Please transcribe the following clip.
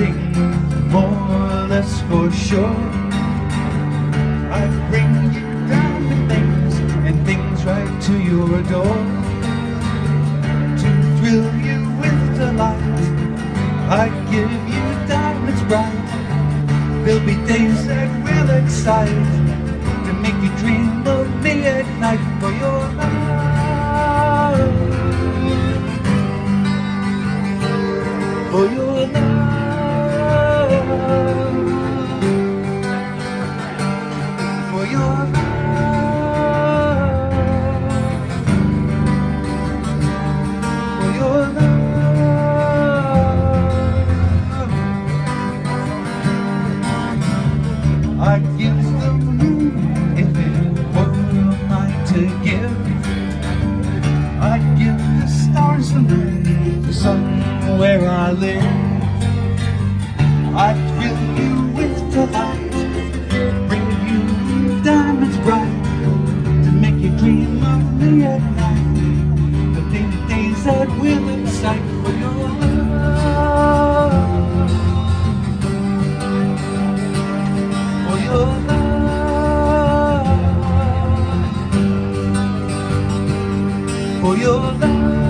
anything more or less for sure. I'd bring you diamond things and things right to your door. To thrill you with delight, I'd give you diamonds bright. There'll be days that will excite to make you dream of me at night for your love. For your love. For your love. For your love. I'd give the moon if it were mine to give. I'd give the stars the moon, the sun where I live. I'd fill you with delight. Bring you diamonds bright To make you dream of me at night. The things days that will excite for your love. For your love. For your love.